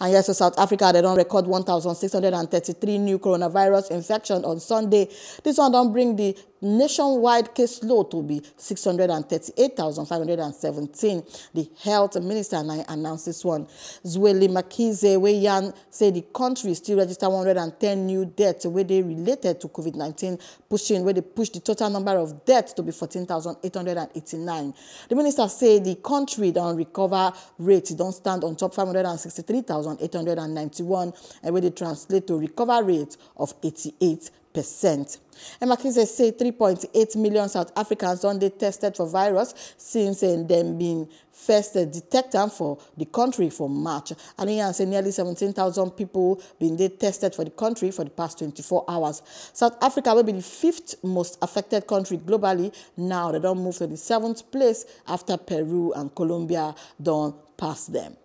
And yes, so South Africa, they don't record 1,633 new coronavirus infection on Sunday. This one don't bring the nationwide case load to be 638,517. The health minister I announced this one. Zweli Mkhize Weyan say the country still registered 110 new deaths where they related to COVID-19, pushing where they push the total number of deaths to be 14,889. The minister said the country don't recover rate don't stand on top 563,891 and where they translate to recover rate of 88 percent. And Mkhize say 3.8 million South Africans on they tested for virus since uh, them being first uh, detected for the country for March. And he say nearly 17,000 people been they tested for the country for the past 24 hours. South Africa will be the fifth most affected country globally. Now they don't move to the seventh place after Peru and Colombia don't pass them.